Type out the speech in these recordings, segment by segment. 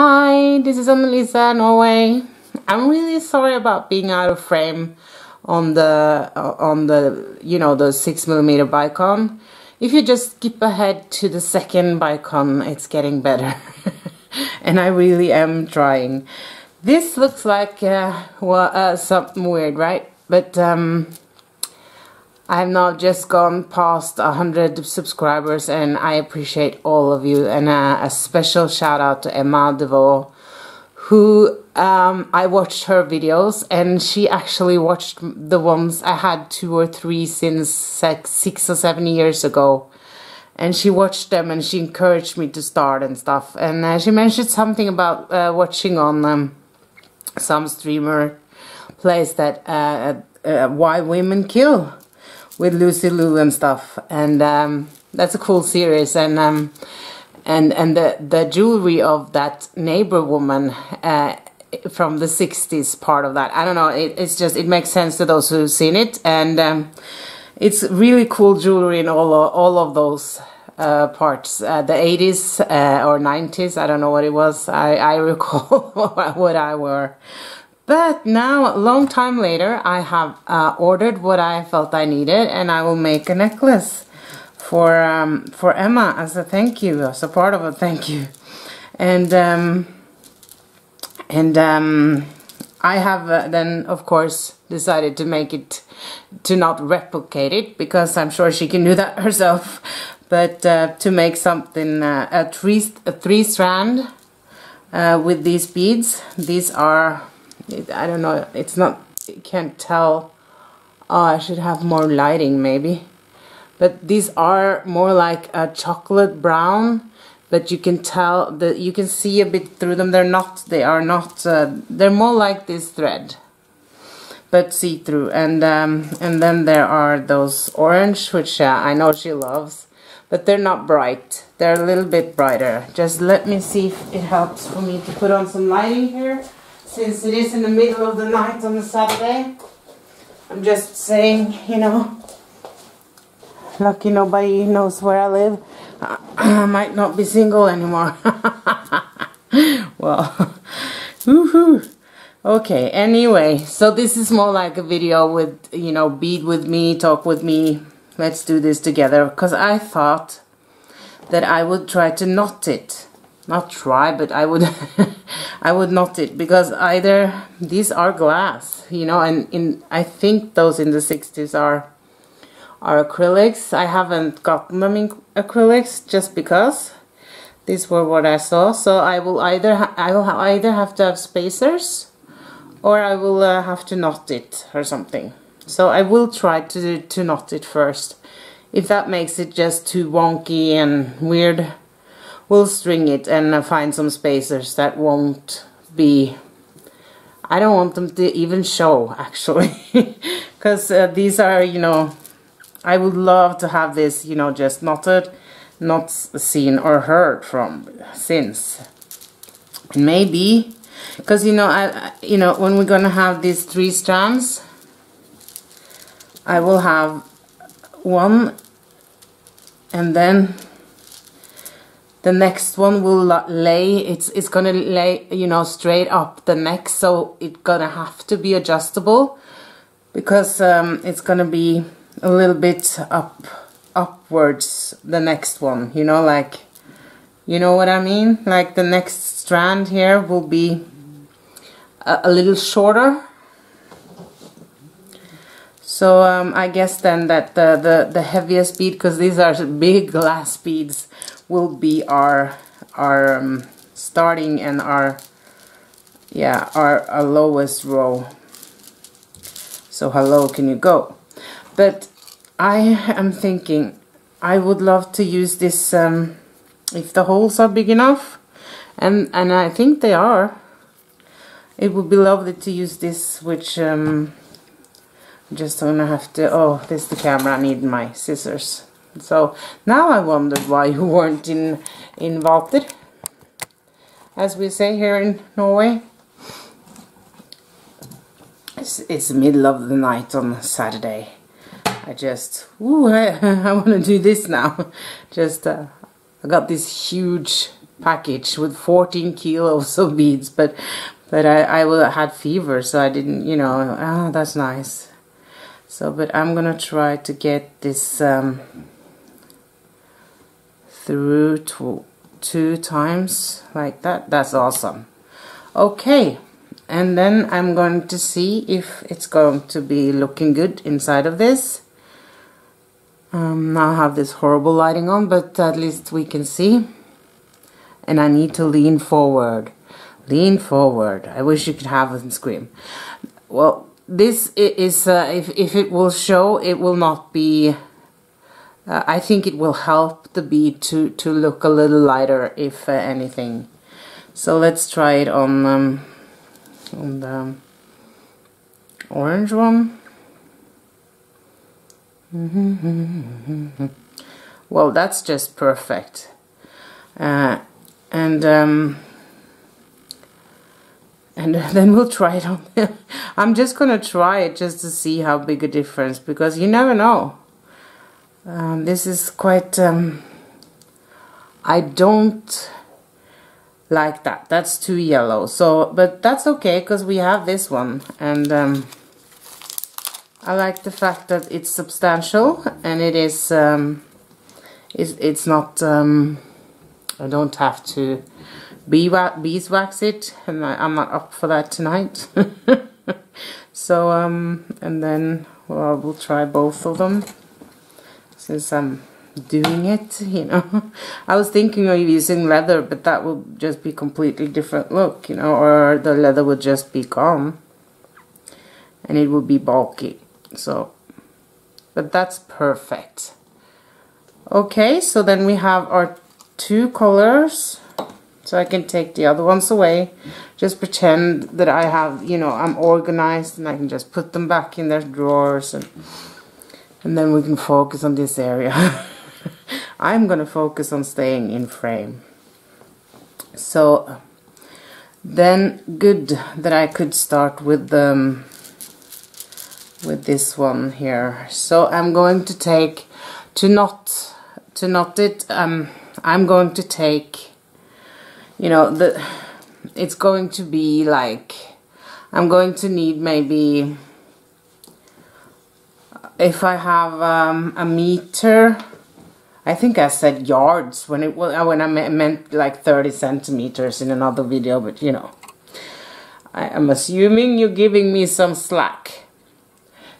Hi, this is Annalisa, Norway. I'm really sorry about being out of frame on the uh, on the you know the six millimeter bicone. If you just skip ahead to the second bicone, it's getting better, and I really am trying. This looks like uh, well, uh, something weird, right? But um, I have now just gone past 100 subscribers and I appreciate all of you. And uh, a special shout out to Emma DeVoe who um, I watched her videos and she actually watched the ones I had two or three since six, six or seven years ago. And she watched them and she encouraged me to start and stuff. And uh, she mentioned something about uh, watching on um, some streamer place that uh, uh, why women kill with Lucy Liu and stuff, and um, that's a cool series. And um, and and the the jewelry of that neighbor woman uh, from the '60s part of that. I don't know. It, it's just it makes sense to those who've seen it, and um, it's really cool jewelry in all of, all of those. Uh, parts, uh, the 80s uh, or 90s, I don't know what it was. I, I recall what I wore. But now, a long time later, I have uh, ordered what I felt I needed and I will make a necklace for um, for Emma as a thank you, as a part of a thank you. And um, and um, I have uh, then, of course, decided to make it, to not replicate it, because I'm sure she can do that herself, but uh, to make something, uh, a a three strand uh, with these beads. These are I don't know, it's not, you can't tell. Oh, I should have more lighting maybe. But these are more like a chocolate brown, but you can tell that you can see a bit through them. They're not, they are not, uh, they're more like this thread, but see-through. And um, and then there are those orange, which uh, I know she loves, but they're not bright. They're a little bit brighter. Just let me see if it helps for me to put on some lighting here since it is in the middle of the night on a Saturday. I'm just saying, you know, lucky nobody knows where I live. I might not be single anymore. well, woohoo. Okay, anyway, so this is more like a video with, you know, bead with me, talk with me. Let's do this together. Because I thought that I would try to knot it not try but I would I would knot it because either these are glass you know and in I think those in the 60s are are acrylics. I haven't gotten them in acrylics just because. These were what I saw. So I will either I will either have to have spacers or I will uh, have to knot it or something. So I will try to to knot it first. If that makes it just too wonky and weird we'll string it and uh, find some spacers that won't be I don't want them to even show actually. Because uh, these are you know I would love to have this you know just knotted not seen or heard from since. Maybe because you know I you know when we're gonna have these three strands I will have one and then the next one will lay it's it's gonna lay you know straight up the neck so it's gonna have to be adjustable because um, it's gonna be a little bit up upwards the next one you know like you know what I mean? Like the next strand here will be a, a little shorter. So um, I guess then that the, the, the heaviest bead, because these are big glass beads, will be our our um, starting and our yeah our, our lowest row. So how low can you go? But I am thinking I would love to use this um, if the holes are big enough and and I think they are it would be lovely to use this which um, just gonna have to oh this is the camera I need my scissors so now I wondered why you weren't in in Valter, as we say here in Norway. It's, it's the middle of the night on Saturday. I just, ooh, I, I want to do this now. Just, uh, I got this huge package with 14 kilos of beads, but but I, I had fever, so I didn't, you know, oh, that's nice. So, but I'm gonna try to get this um, through to two times like that. That's awesome. Okay, and then I'm going to see if it's going to be looking good inside of this. Um, now I have this horrible lighting on, but at least we can see. And I need to lean forward. Lean forward. I wish you could have a scream. Well, this is, uh, if, if it will show, it will not be, uh, I think it will help the bead to, to look a little lighter, if uh, anything. So let's try it on, um, on the orange one. well, that's just perfect. Uh, and um, and then we'll try it on. I'm just gonna try it just to see how big a difference because you never know. Um, this is quite. Um, I don't like that. That's too yellow. So, but that's okay because we have this one and. Um, I like the fact that it's substantial and it is um, it's, it's not um, I don't have to beeswax it and I, am not up for that tonight so um, and then well we'll try both of them since I'm doing it you know. I was thinking of using leather but that would just be completely different look you know or the leather would just be and it would be bulky so. But that's perfect. Okay so then we have our two colors so I can take the other ones away. Just pretend that I have you know I'm organized and I can just put them back in their drawers and and then we can focus on this area I'm gonna focus on staying in frame so then good that I could start with the um, with this one here. So I'm going to take, to knot, to knot it, um, I'm going to take, you know, the, it's going to be like, I'm going to need maybe, if I have um, a meter, I think I said yards when it when I meant like 30 centimeters in another video, but you know, I am assuming you're giving me some slack.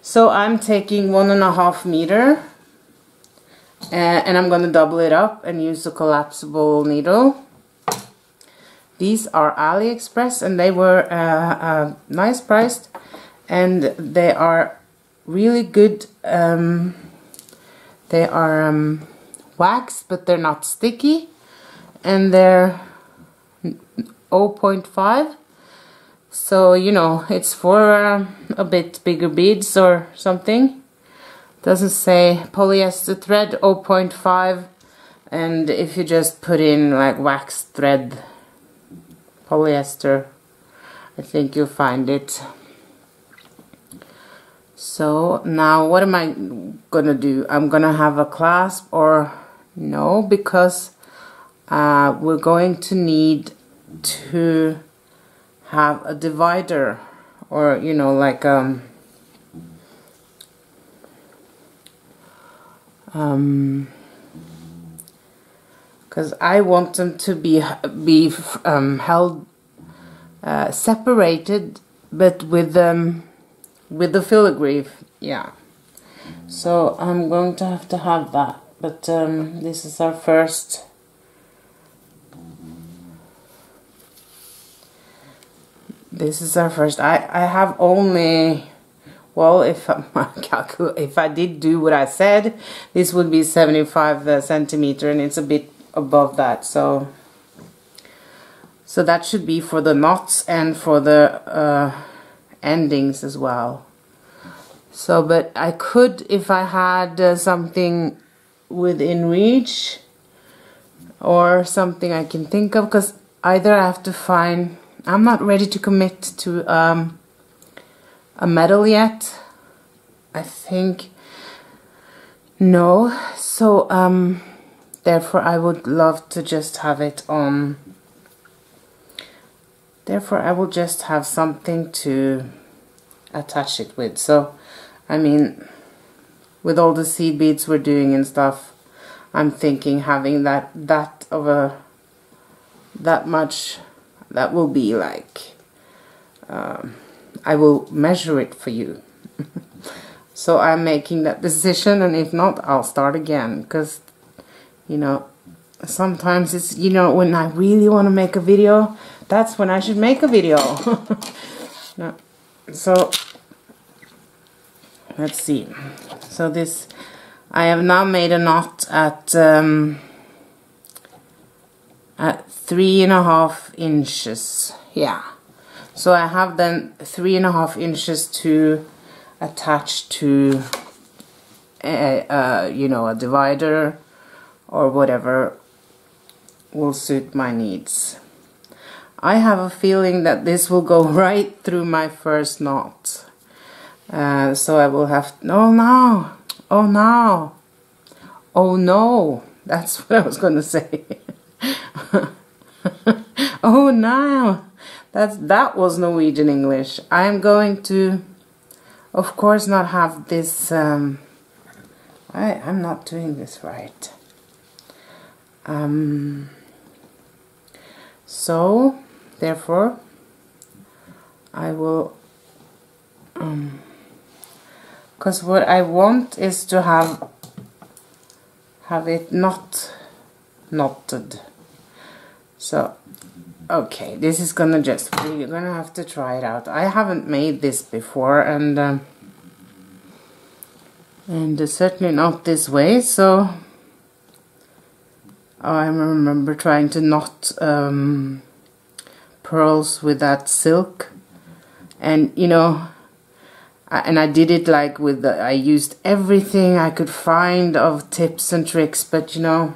So I'm taking one and a half meter and I'm going to double it up and use a collapsible needle. These are AliExpress and they were uh, uh, nice priced and they are really good. Um, they are um, waxed but they're not sticky. And they're 0.5 so you know it's for uh, a bit bigger beads or something. Doesn't say polyester thread 0.5 and if you just put in like wax thread polyester I think you'll find it so now what am I gonna do? I'm gonna have a clasp or no? Because uh, we're going to need to have a divider or you know like um um because I want them to be be um, held uh, separated but with um with the filigree yeah so I'm going to have to have that but um, this is our first This is our first. I, I have only, well, if I, if I did do what I said, this would be 75 uh, centimeter and it's a bit above that. So, so that should be for the knots and for the uh, endings as well. So, but I could, if I had uh, something within reach or something I can think of, because either I have to find I'm not ready to commit to um, a medal yet. I think no. So um, therefore I would love to just have it on therefore I will just have something to attach it with. So I mean with all the seed beads we're doing and stuff I'm thinking having that that of a that much that will be like um, I will measure it for you. So I'm making that decision and if not I'll start again. Because you know sometimes it's you know when I really want to make a video that's when I should make a video. No. so let's see. So this I have now made a knot at um, at three and a half inches. Yeah. So I have then three and a half inches to attach to a, a you know a divider or whatever will suit my needs I have a feeling that this will go right through my first knot uh, so I will have oh no oh no oh no that's what I was gonna say oh no, that's that was Norwegian English. I'm going to, of course, not have this. Um, I I'm not doing this right. Um. So, therefore, I will. Um. Because what I want is to have have it not knotted. So, okay, this is gonna just, we're gonna have to try it out. I haven't made this before and, um, and certainly not this way, so I remember trying to knot um, pearls with that silk. And you know and I did it like with the, I used everything I could find of tips and tricks but you know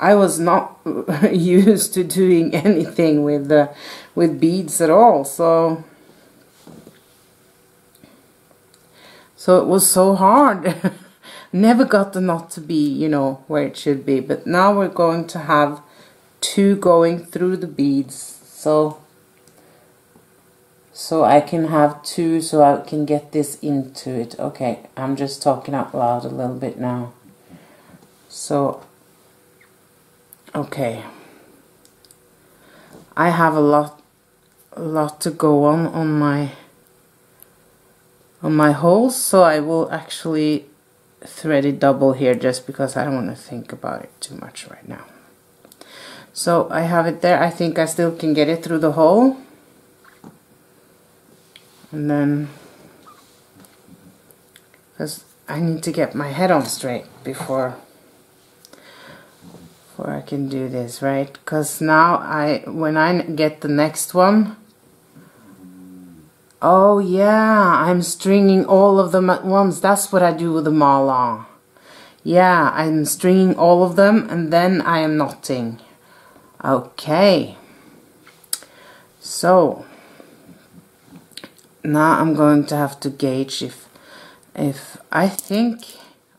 I was not used to doing anything with uh, with beads at all. So so it was so hard. Never got the knot to be you know where it should be. But now we're going to have two going through the beads so so I can have two so I can get this into it. Okay I'm just talking out loud a little bit now. So okay. I have a lot a lot to go on on my on my holes so I will actually thread it double here just because I don't want to think about it too much right now so I have it there I think I still can get it through the hole and then because I need to get my head on straight before before I can do this, right? Because now I, when I get the next one, oh yeah, I'm stringing all of them at once. That's what I do with the marlon. Yeah, I'm stringing all of them and then I am knotting. Okay. So, now I'm going to have to gauge if, if I think,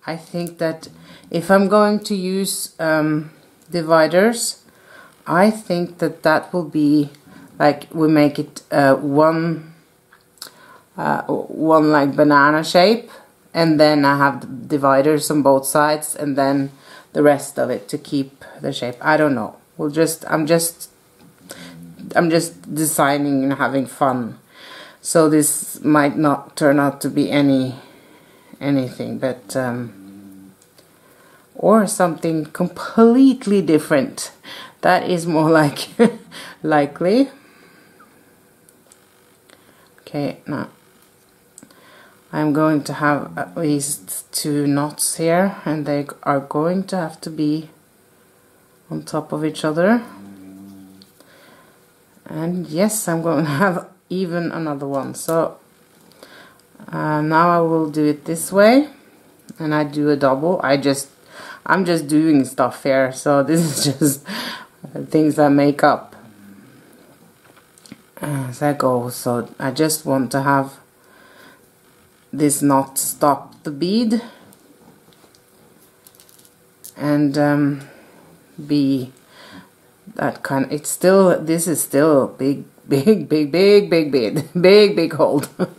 I think that if I'm going to use um, dividers I think that that will be like we make it uh, one uh, one like banana shape and then I have dividers on both sides and then the rest of it to keep the shape I don't know we'll just I'm just I'm just designing and having fun so this might not turn out to be any anything but um, or something completely different. That is more like likely. Okay, now I'm going to have at least two knots here and they are going to have to be on top of each other. And yes, I'm going to have even another one. So uh, now I will do it this way and I do a double. I just I'm just doing stuff here so this is just things I make up as I go so I just want to have this knot stop the bead and um, be that kind it's still this is still big big big big big big big big hold.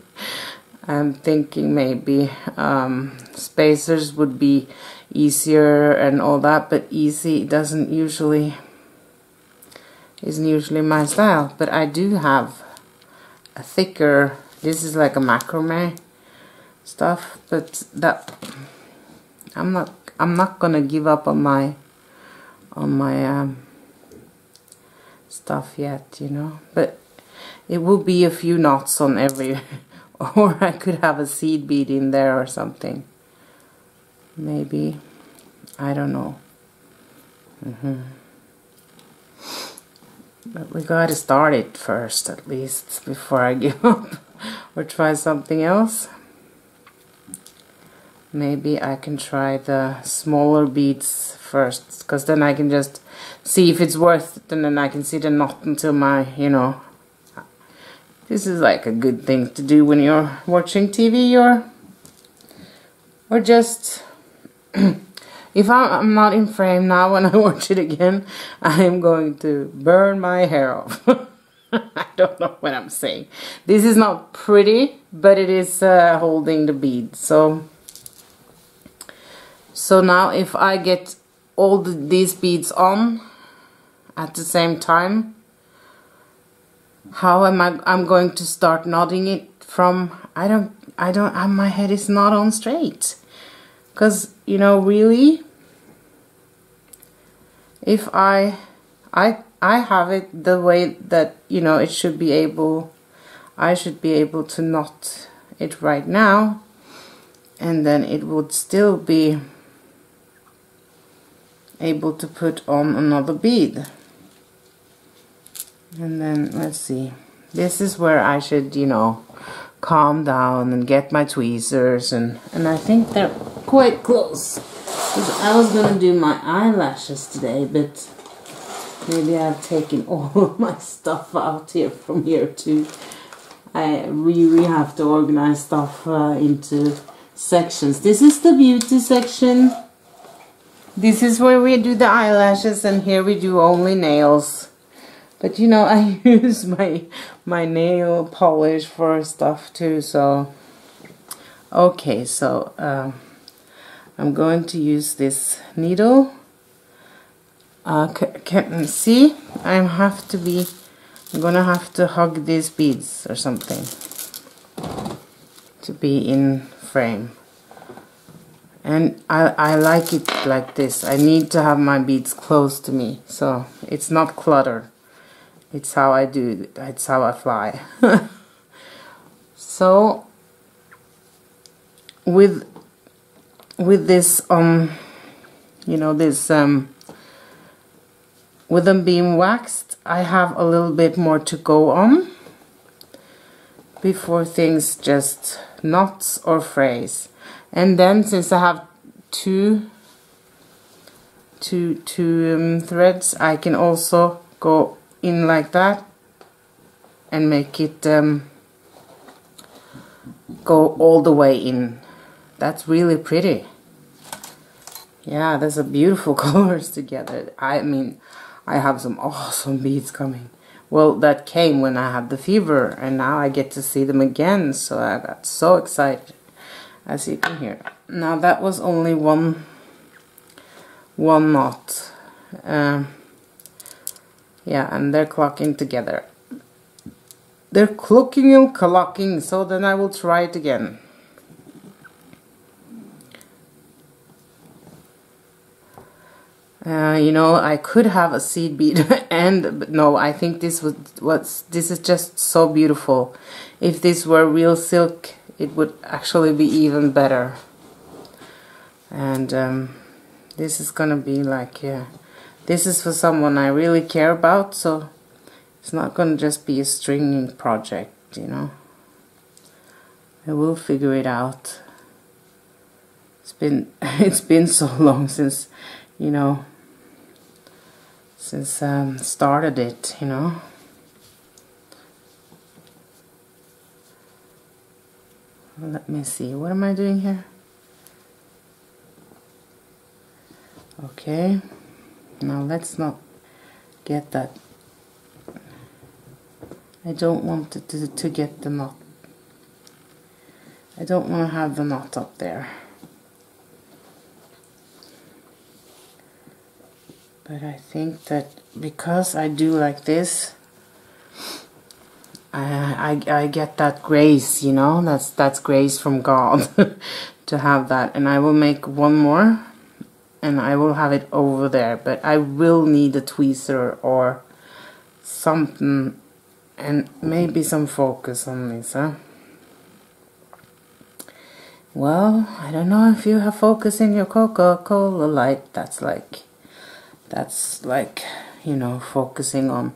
I'm thinking maybe um, spacers would be easier and all that but easy doesn't usually isn't usually my style. But I do have a thicker this is like a macrame stuff but that I'm not I'm not gonna give up on my on my um, stuff yet you know? But it will be a few knots on every or I could have a seed bead in there or something. Maybe. I don't know. Mm -hmm. but we gotta start it first at least before I give up or try something else maybe I can try the smaller beads first because then I can just see if it's worth it and then I can see the knot until my you know this is like a good thing to do when you're watching TV or or just if I'm not in frame now when I watch it again I am going to burn my hair off. I don't know what I'm saying. This is not pretty but it is uh, holding the bead so so now if I get all the, these beads on at the same time how am I I'm going to start knotting it from I don't I don't uh, my head is not on straight. Because you know really if I I I have it the way that you know it should be able I should be able to knot it right now and then it would still be able to put on another bead. And then let's see. This is where I should you know calm down and get my tweezers and and I think they're quite close. I was gonna do my eyelashes today but maybe I've taken all of my stuff out here from here too. I really have to organize stuff uh, into sections. This is the beauty section this is where we do the eyelashes and here we do only nails. But you know, I use my my nail polish for stuff too, so. Okay, so uh, I'm going to use this needle. Uh, can see I have to be I'm gonna have to hug these beads or something to be in frame and I, I like it like this I need to have my beads close to me so it's not cluttered it's how I do it. It's how I fly. so with with this um you know this um with them being waxed I have a little bit more to go on before things just knots or frays and then since I have two two two um, threads I can also go in like that and make it um, go all the way in. That's really pretty. Yeah there's a beautiful colors together. I mean I have some awesome beads coming. Well that came when I had the fever and now I get to see them again so I got so excited as you can hear. Now that was only one one knot. Um, yeah and they're clocking together. They're clocking and clocking so then I will try it again. Uh, you know I could have a seed bead and but no I think this was what's this is just so beautiful. If this were real silk it would actually be even better. And um, this is gonna be like yeah this is for someone I really care about so it's not gonna just be a stringing project you know? I will figure it out. It's been it's been so long since you know since um, started it you know let me see. What am I doing here? Okay. Now let's not get that. I don't want it to, to get the knot. I don't want to have the knot up there. But I think that because I do like this I, I, get that grace you know? That's that's grace from God to have that. And I will make one more and I will have it over there. But I will need a tweezer or something and maybe some focus on this huh? Well I don't know if you have focus in your Coca-Cola light that's like that's like you know focusing on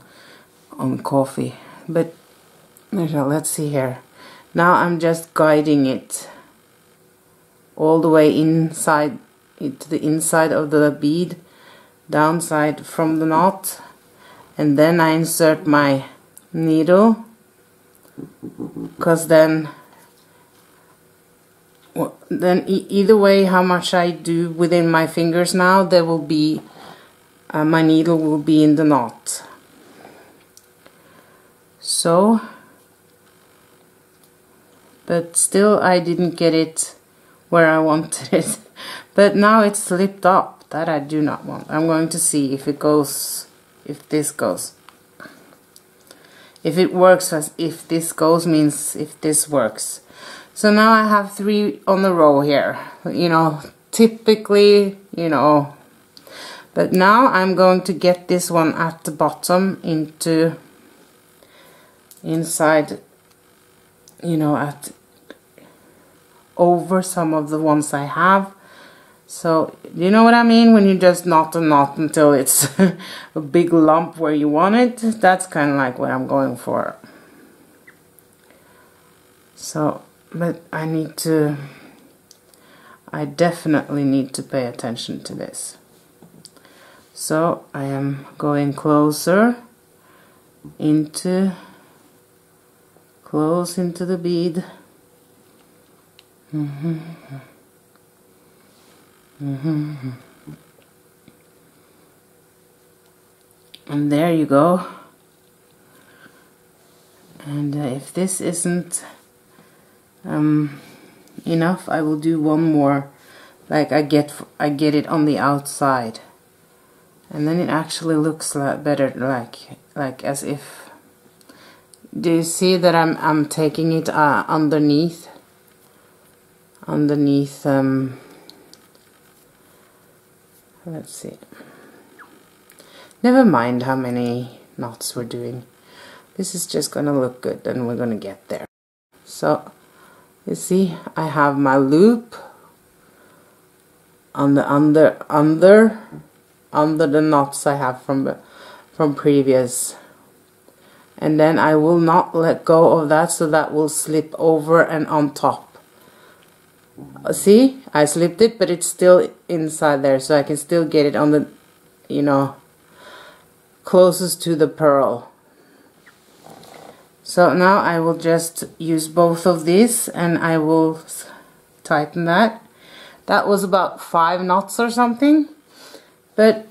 on coffee. But let's see here. Now I'm just guiding it all the way inside to the inside of the bead downside from the knot and then I insert my needle because then well, then e either way how much I do within my fingers now there will be uh, my needle will be in the knot. So but still I didn't get it where I wanted it but now it's slipped up. That I do not want. I'm going to see if it goes, if this goes. If it works, as if this goes means if this works. So now I have three on the row here. You know, typically, you know, but now I'm going to get this one at the bottom into inside, you know, at over some of the ones I have so, you know what I mean? When you just knot a knot until it's a big lump where you want it, that's kind of like what I'm going for. So, but I need to, I definitely need to pay attention to this. So, I am going closer into, close into the bead. Mm -hmm. Mm -hmm. And there you go. And uh, if this isn't um, enough, I will do one more. Like I get, I get it on the outside, and then it actually looks like better, like like as if. Do you see that I'm I'm taking it uh, underneath? Underneath. Um, let's see. Never mind how many knots we're doing. This is just gonna look good and we're gonna get there. So you see I have my loop on the under under under the knots I have from from previous. And then I will not let go of that so that will slip over and on top see I slipped it but it's still inside there so I can still get it on the you know closest to the pearl. So now I will just use both of these and I will tighten that. That was about five knots or something but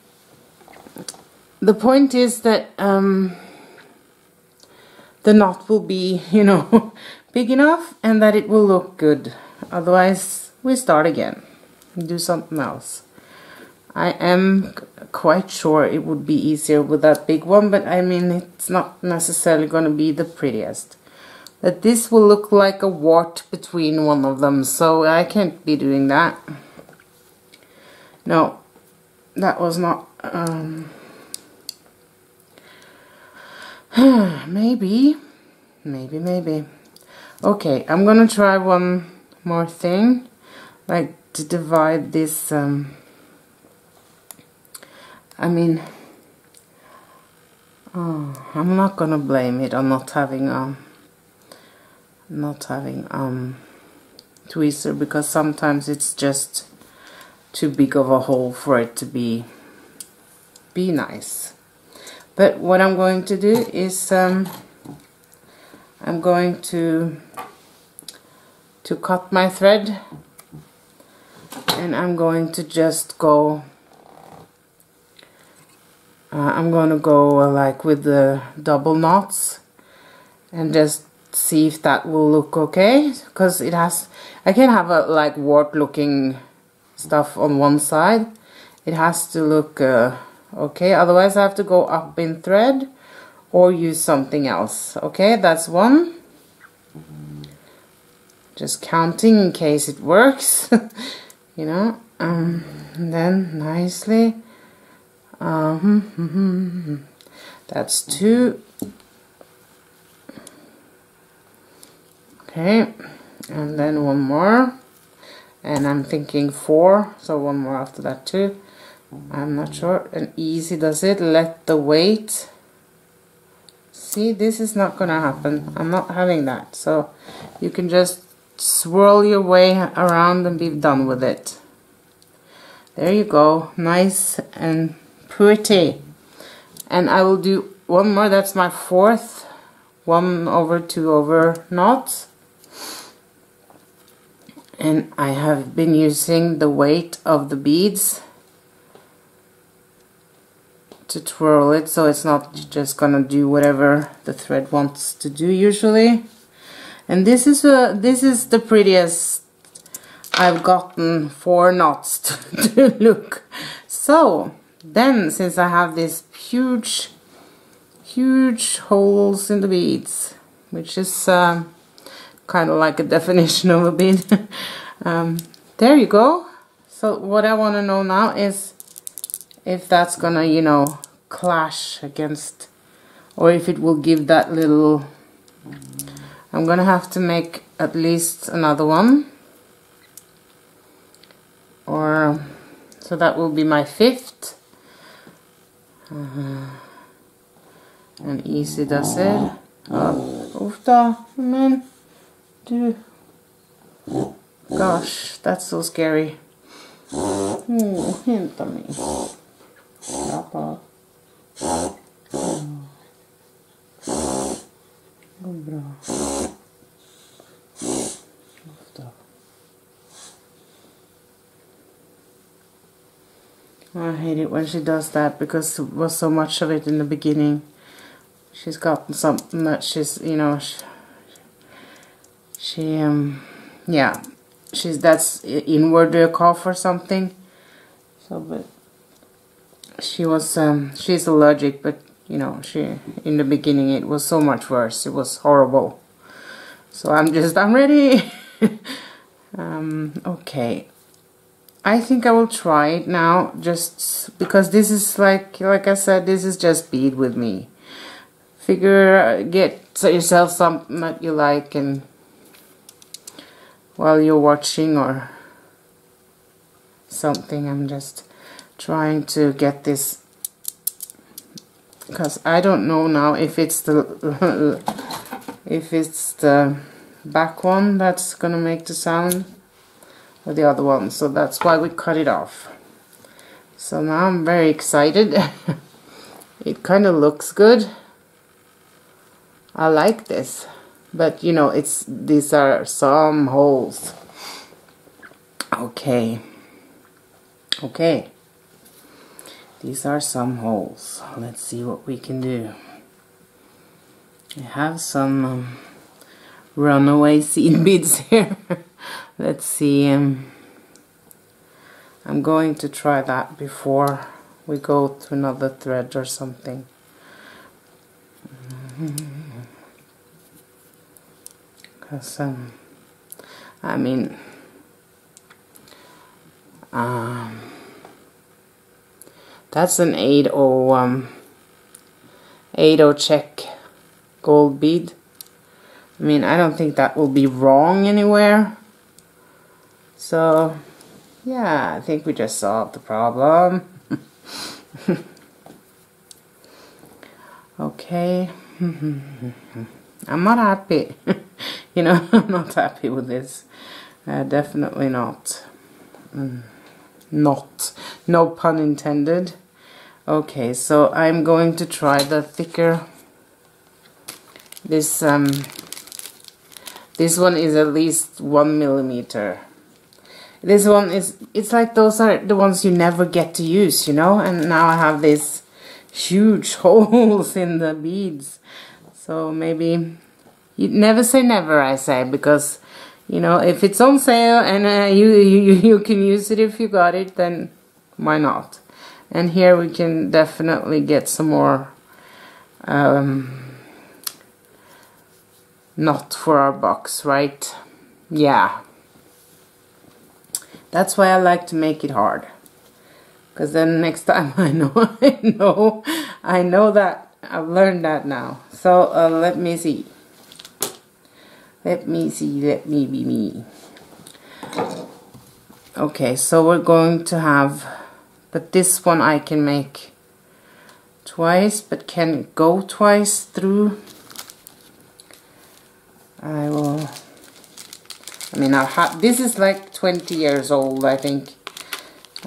the point is that um, the knot will be you know big enough and that it will look good otherwise we start again. Do something else. I am quite sure it would be easier with that big one but I mean it's not necessarily going to be the prettiest. But this will look like a wart between one of them so I can't be doing that. No that was not um, maybe maybe maybe. Okay I'm gonna try one more thing like to divide this um, I mean oh, I'm not gonna blame it on not having um not having um tweezer because sometimes it's just too big of a hole for it to be be nice. But what I'm going to do is um, I'm going to to cut my thread. And I'm going to just go uh, I'm gonna go uh, like with the double knots and just see if that will look okay. Because it has I can have a like wart looking stuff on one side. It has to look uh, okay. Otherwise I have to go up in thread or use something else. Okay that's one just counting in case it works you know um, then nicely um, that's two. Okay and then one more and I'm thinking four so one more after that too. I'm not sure and easy does it let the weight see this is not gonna happen I'm not having that so you can just swirl your way around and be done with it. There you go. Nice and pretty. And I will do one more. That's my fourth. One over two over knots and I have been using the weight of the beads to twirl it so it's not just gonna do whatever the thread wants to do usually and this is a this is the prettiest I've gotten four knots to, to look. So then since I have these huge huge holes in the beads which is um, kind of like a definition of a bead um, there you go. So what I want to know now is if that's gonna you know clash against or if it will give that little I'm gonna have to make at least another one. Or so that will be my fifth. Uh and easy does it. Oh, ofta men gosh that's so scary. Oh, hämta Går bra. Ofta. I hate it when she does that because there was so much of it in the beginning. She's gotten something that she's, you know, she, she um, yeah, she's, that's inward a cough or something. So, but she was um, she's allergic but you know she in the beginning it was so much worse. It was horrible. So I'm just I'm ready. Um, okay. I think I will try it now just because this is like like I said this is just bead with me. Figure get yourself something that you like and while you're watching or something I'm just trying to get this because I don't know now if it's the if it's the back one that's gonna make the sound or the other one. So that's why we cut it off. So now I'm very excited. It kind of looks good. I like this. But you know it's these are some holes. Okay. Okay these are some holes. Let's see what we can do. I have some um, runaway seed beads here. Let's see. Um, I'm going to try that before we go to another thread or something. Because, um, I mean, um, that's an 80 um 80 Czech gold bead. I mean, I don't think that will be wrong anywhere. So, yeah, I think we just solved the problem. okay. I'm not happy. you know, I'm not happy with this. Uh, definitely not. Mm. Not. No pun intended. Okay, so I'm going to try the thicker. This um, this one is at least one millimeter. This one is, it's like those are the ones you never get to use, you know? And now I have these huge holes in the beads so maybe you never say never I say because you know if it's on sale and uh, you, you you can use it if you got it then why not and here we can definitely get some more um, for our box right? Yeah. That's why I like to make it hard. Because then next time I know I know I know that I've learned that now. So uh, let me see. Let me see let me be me. Okay so we're going to have but this one I can make twice but can go twice through. I will I mean I'll have this is like 20 years old I think.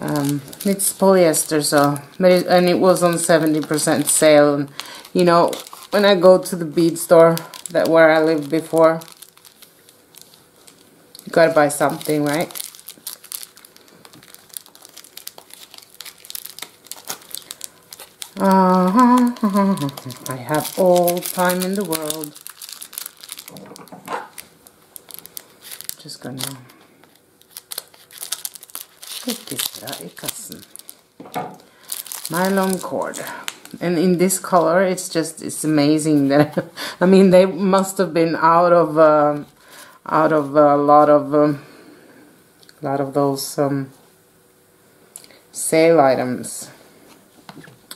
Um, it's polyester so but it, and it was on 70% sale. And you know when I go to the bead store that where I lived before you gotta buy something, right? Uh -huh. I have all time in the world. Just gonna put this i kassen. Nylon cord. And in this color, it's just, it's amazing that, I mean, they must have been out of uh, out of a lot of um, a lot of those um, sale items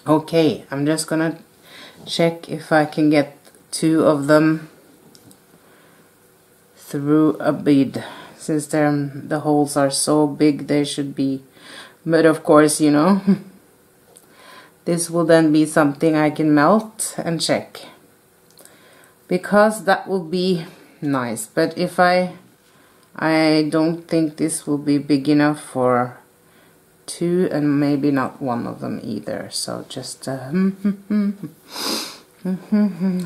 okay I'm just gonna check if I can get two of them through a bead since the holes are so big they should be. But of course you know this will then be something I can melt and check. Because that will be nice but if I I don't think this will be big enough for two and maybe not one of them either. So just uh,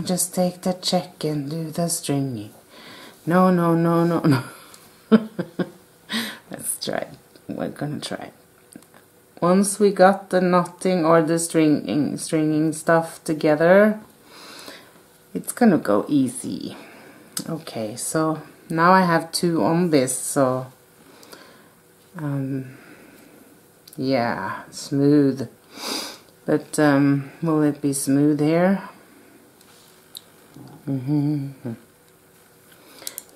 just take the check and do the stringing. No no no no no. Let's try. We're gonna try. Once we got the knotting or the stringing stringing stuff together it's gonna go easy. Okay so now I have two on this so um, yeah smooth. But um, will it be smooth here? Mm -hmm.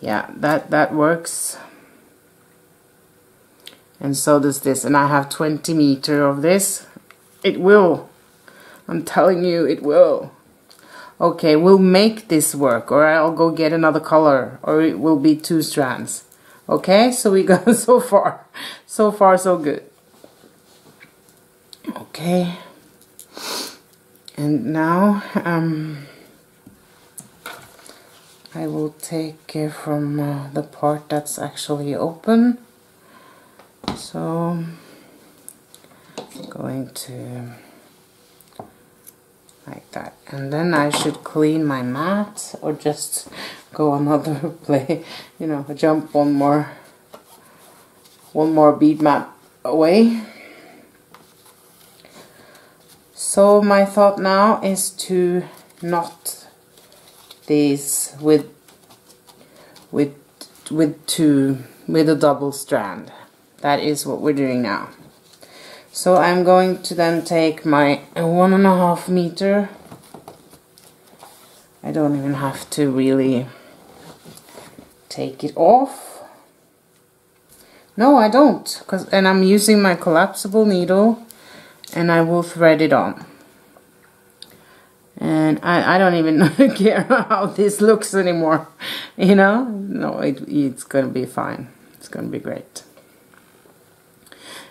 yeah that that works. And so does this and I have 20 meter of this. It will. I'm telling you it will. Okay we'll make this work or I'll go get another color or it will be two strands. Okay so we got so far so far so good okay. And now um, I will take uh, from uh, the part that's actually open. So I'm going to like that. And then I should clean my mat or just go another play you know jump one more one more bead mat away so my thought now is to knot these with with with two with a double strand that is what we're doing now so I'm going to then take my one and a half meter. I don't even have to really take it off. No, I don't. Cause, and I'm using my collapsible needle and I will thread it on. And I, I don't even care how this looks anymore. You know? No, it, it's to be fine. It's to be great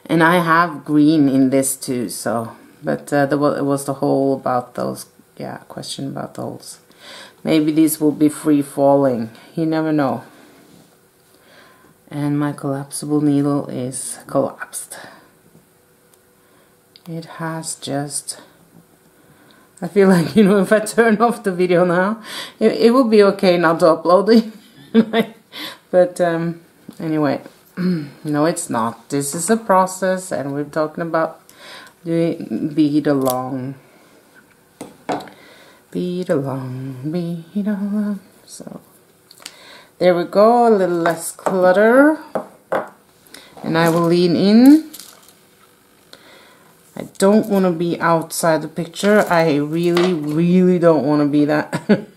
and I have green in this too so but uh, was, it was the whole about those yeah question about those maybe these will be free falling you never know and my collapsible needle is collapsed it has just I feel like you know if I turn off the video now it, it will be okay not to upload it but um, anyway no, it's not. This is a process, and we're talking about doing bead along Beat along, beat along. So there we go, a little less clutter. And I will lean in. Don't want to be outside the picture. I really, really don't want to be that.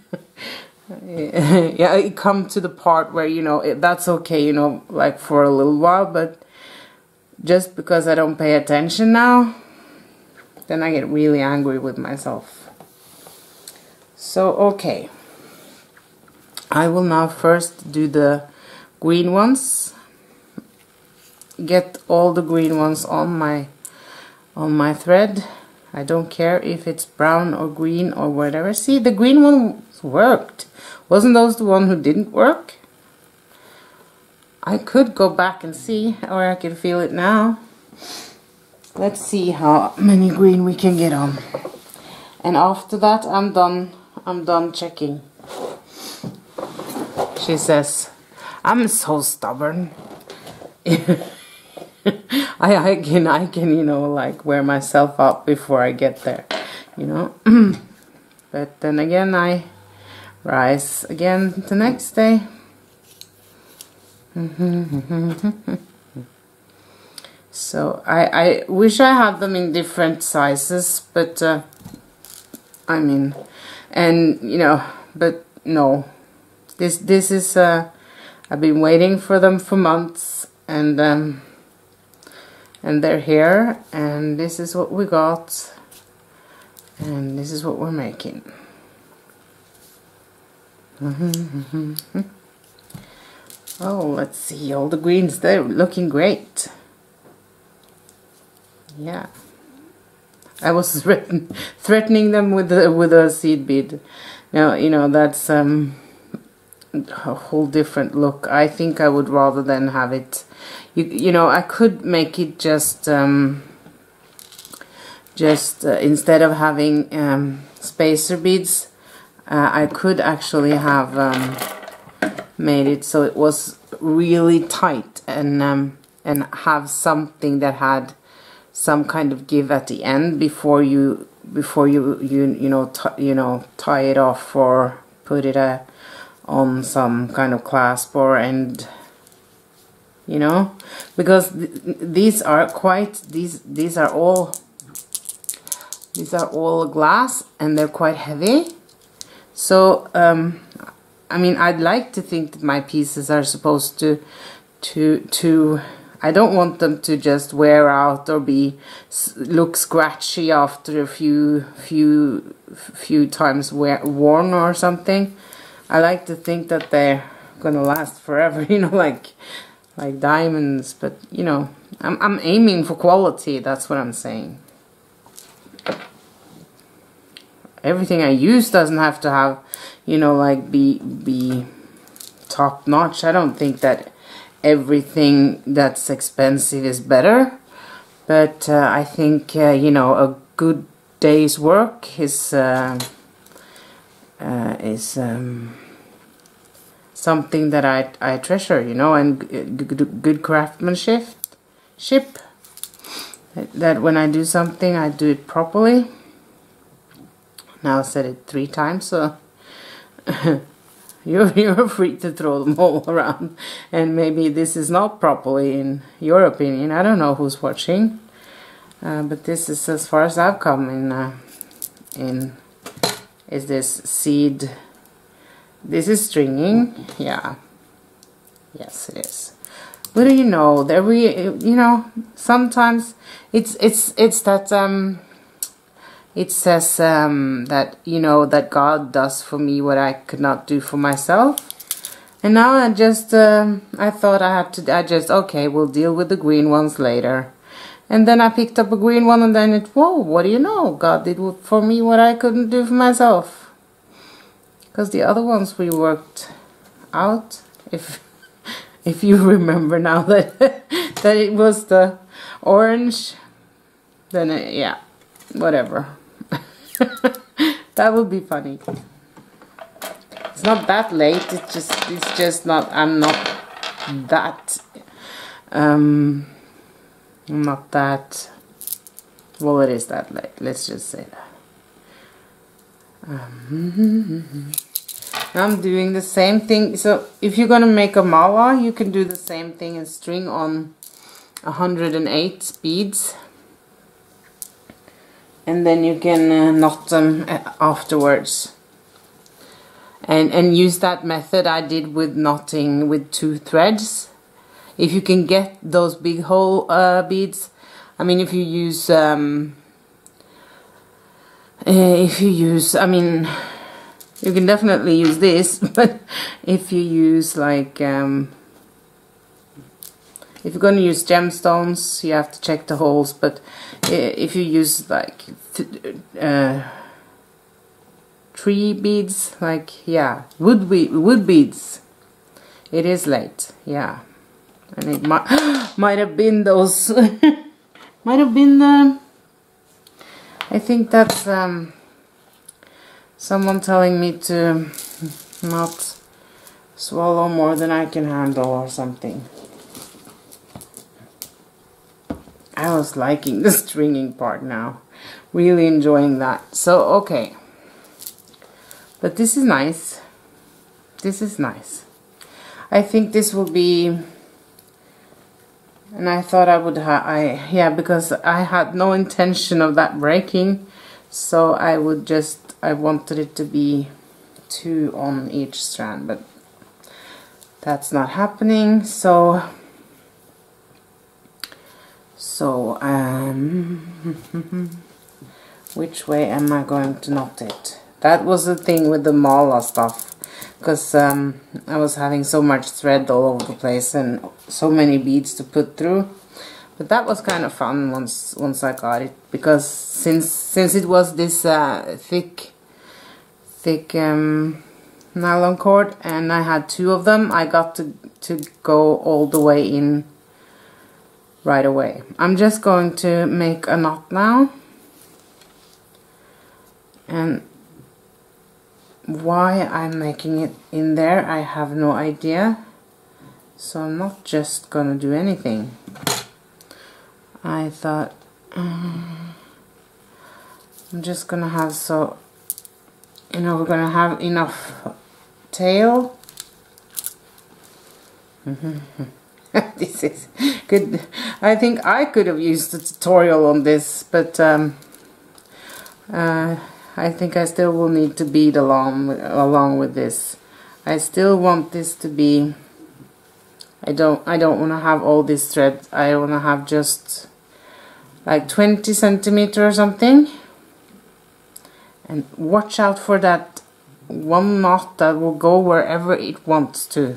yeah, it come to the part where, you know, it, that's okay, you know, like for a little while, but just because I don't pay attention now, then I get really angry with myself. So, okay. I will now first do the green ones. Get all the green ones on my on my thread. I don't care if it's brown or green or whatever. See, the green one worked. Wasn't those the one who didn't work? I could go back and see, or I can feel it now. Let's see how many green we can get on. And after that, I'm done I'm done checking. She says, I'm so stubborn. I, I can, I can, you know, like wear myself up before I get there, you know. but then again, I rise again the next day. so I, I wish I had them in different sizes, but uh, I mean, and you know but no this this is uh, I've been waiting for them for months and um, and they're here and this is what we got and this is what we're making oh let's see all the greens they're looking great yeah I was threaten, threatening them with a, with a seed bead. Now, you know, that's um, a whole different look. I think I would rather than have it, you, you know, I could make it just, um, just uh, instead of having um, spacer beads, uh, I could actually have um, made it so it was really tight and um, and have something that had some kind of give at the end before you before you you you know you know tie it off or put it uh, on some kind of clasp or end you know because th these are quite these these are all these are all glass and they're quite heavy so um, I mean I'd like to think that my pieces are supposed to to to I don't want them to just wear out or be look scratchy after a few few few times wear, worn or something. I like to think that they're gonna last forever, you know, like like diamonds. But you know, I'm I'm aiming for quality. That's what I'm saying. Everything I use doesn't have to have, you know, like be be top notch. I don't think that everything that's expensive is better but uh, I think uh, you know a good day's work is uh, uh is um, something that I, I treasure you know and good, craftsmanship ship that when I do something I do it properly now I said it three times so You're, you're free to throw them all around. And maybe this is not properly in your opinion. I don't know who's watching. Uh, but this is as far as I've come in, uh, in is this seed. This is stringing. Yeah. Yes, it is. What do you know? There we, you know, sometimes it's, it's, it's that, um, it says um, that you know that God does for me what I could not do for myself and now I just um, I thought I had to I just okay we'll deal with the green ones later and then I picked up a green one and then it whoa what do you know God did for me what I couldn't do for myself because the other ones we worked out if if you remember now that that it was the orange then it, yeah whatever that would be funny. It's not that late. It's just it's just not. I'm not that. Um, not that. Well, it is that late. Let's just say that. Um, I'm doing the same thing. So if you're gonna make a mala, you can do the same thing and string on 108 beads. And then you can uh, knot them uh, afterwards. And, and use that method I did with knotting with two threads. If you can get those big hole uh, beads, I mean if you use um, if you use, I mean, you can definitely use this, but if you use like, um, if you're going to use gemstones, you have to check the holes, but if you use like uh, tree beads, like, yeah, wood, be wood beads, it is late, yeah. And it might have been those, might have been the I think that's um, someone telling me to not swallow more than I can handle or something. I was liking the stringing part now. Really enjoying that. So, okay. But this is nice. This is nice. I think this will be and I thought I would have I yeah because I had no intention of that breaking. So I would just I wanted it to be two on each strand but that's not happening. So so um which way am I going to knot it? That was the thing with the mala stuff because um, I was having so much thread all over the place and so many beads to put through. But that was kind of fun once once I got it because since since it was this uh, thick thick um, nylon cord and I had two of them I got to to go all the way in right away. I'm just going to make a knot now. And why I'm making it in there I have no idea. So I'm not just gonna do anything. I thought um, I'm just gonna have so you know we're gonna have enough tail. This is good. I think I could have used a tutorial on this but um, uh, I think I still will need to bead along along with this. I still want this to be I don't I don't want to have all these threads. I want to have just like 20 centimeter or something. And watch out for that one knot that will go wherever it wants to.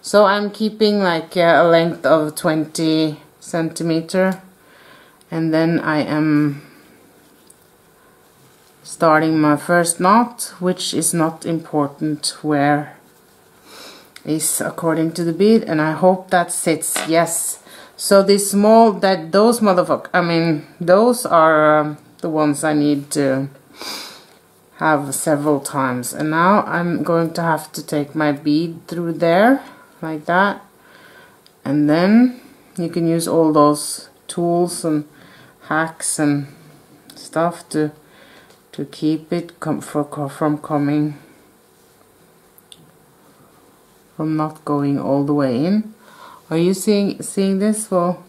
So I'm keeping like uh, a length of 20 centimeter and then I am starting my first knot which is not important where is according to the bead and I hope that sits yes. So this small that those motherfucker I mean those are um, the ones I need to have several times. And now I'm going to have to take my bead through there like that. And then you can use all those tools and hacks and stuff to to keep it from coming from not going all the way in. Are you seeing seeing this? Well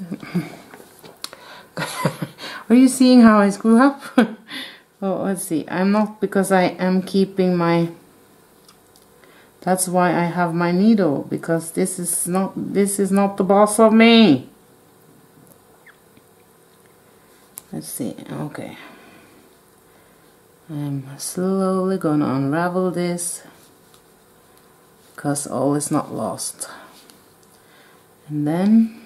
are you seeing how I screw up? Oh let's see. I'm not because I am keeping my that's why I have my needle because this is not this is not the boss of me. Let's see. Okay I'm slowly gonna unravel this because all is not lost. And then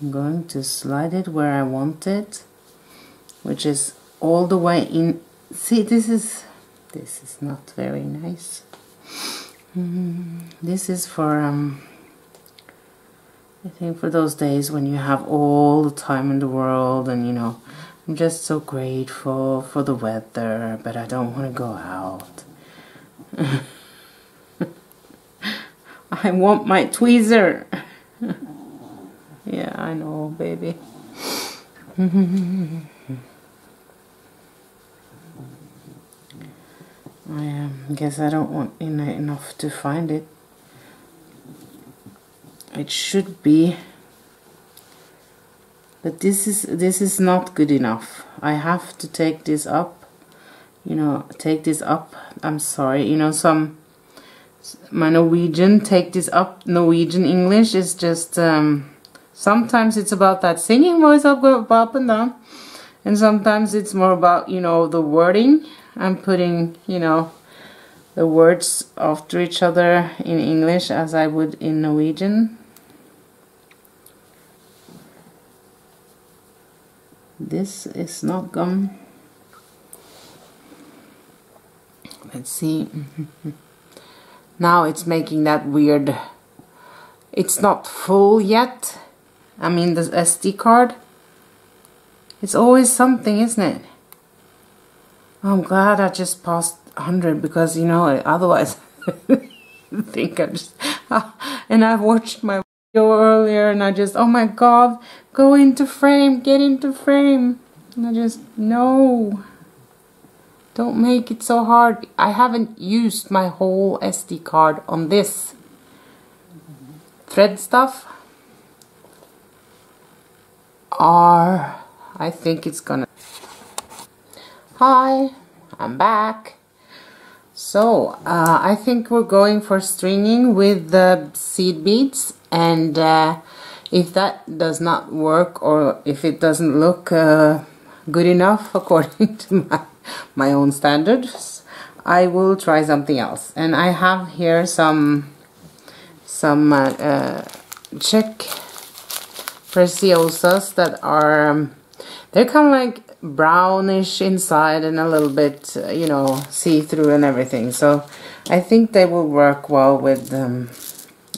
I'm going to slide it where I want it which is all the way in see this is this is not very nice. Mm, this is for um, I think for those days when you have all the time in the world and you know I'm just so grateful for the weather, but I don't want to go out. I want my tweezer. yeah, I know, baby. I um, guess I don't want enough to find it. It should be but this is this is not good enough. I have to take this up you know take this up. I'm sorry you know some my Norwegian take this up. Norwegian English is just um, sometimes it's about that singing voice up up and down and sometimes it's more about you know the wording I'm putting you know the words after each other in English as I would in Norwegian this is not gum let's see. Now it's making that weird it's not full yet. I mean the SD card. It's always something isn't it? I'm glad I just passed 100 because you know otherwise I think I just and I've watched my earlier and I just, oh my god, go into frame, get into frame. And I just, no. Don't make it so hard. I haven't used my whole SD card on this thread stuff. Or I think it's gonna. Hi, I'm back. So, uh, I think we're going for stringing with the seed beads and uh, if that does not work or if it doesn't look uh, good enough according to my, my own standards I will try something else. And I have here some some uh, uh Czech preciosas that are um, they're kind of like brownish inside and a little bit uh, you know see-through and everything. So I think they will work well with um,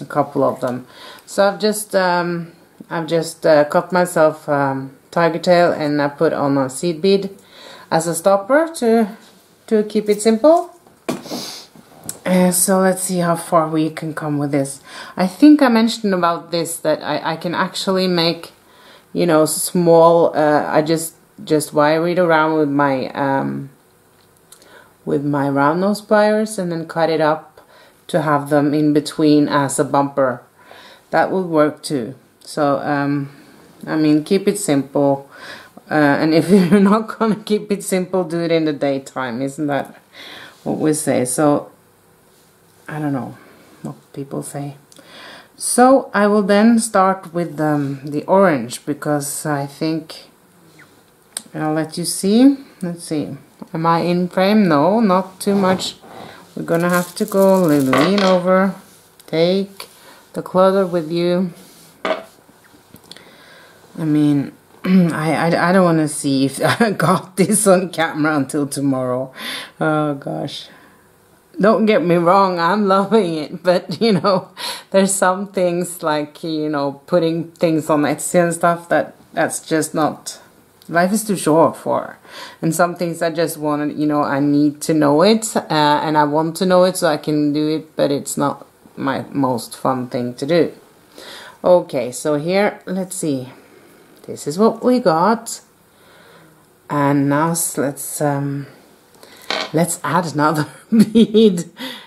a couple of them so I've just um, I've just uh, cut myself um, tiger tail and I put on a seed bead as a stopper to to keep it simple. Uh, so let's see how far we can come with this. I think I mentioned about this that I, I can actually make you know small uh, I just just wire it around with my um, with my round nose pliers and then cut it up to have them in between as a bumper that will work too. So um, I mean keep it simple. Uh, and if you're not gonna keep it simple do it in the daytime. Isn't that what we say? So I don't know what people say. So I will then start with um, the orange because I think I'll let you see. Let's see. Am I in frame? No not too much. We're gonna have to go a little lean over. Take the clutter with you. I mean, I, I, I don't want to see if I got this on camera until tomorrow. Oh gosh. Don't get me wrong, I'm loving it, but you know, there's some things like, you know, putting things on Etsy and stuff that that's just not life is too short for and some things i just want to you know i need to know it uh, and i want to know it so i can do it but it's not my most fun thing to do. Okay, so here, let's see. This is what we got. And now let's um, let's add another bead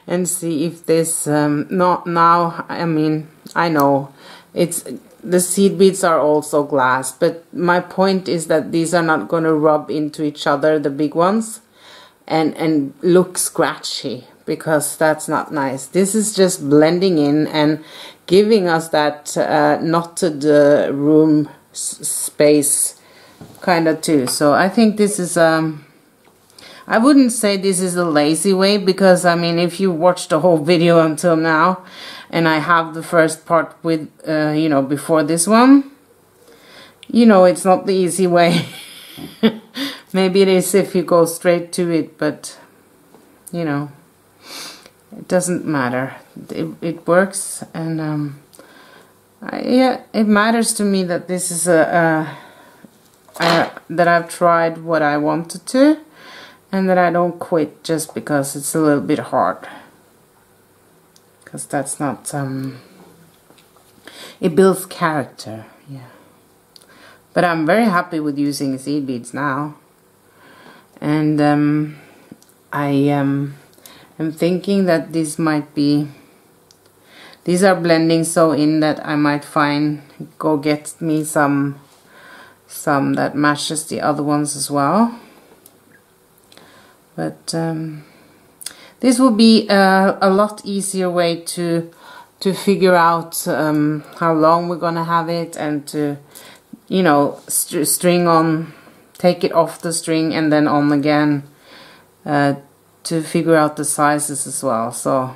and see if this um, not now I mean I know it's the seed beads are also glass but my point is that these are not going to rub into each other the big ones and and look scratchy because that's not nice. This is just blending in and giving us that uh, knotted uh, room space kind of too. So I think this is um I wouldn't say this is a lazy way because I mean if you watch the whole video until now and I have the first part with uh, you know before this one you know it's not the easy way maybe it is if you go straight to it but you know it doesn't matter. It, it works and um, I, yeah it matters to me that this is a, a, a that I've tried what I wanted to and that I don't quit just because it's a little bit hard. Because that's not um it builds character yeah. But I'm very happy with using seed beads now. And um, I um, I'm thinking that this might be these are blending so in that I might find go get me some some that matches the other ones as well. But um, this will be a, a, lot easier way to to figure out um, how long we're gonna have it and to you know st string on take it off the string and then on again uh, to figure out the sizes as well so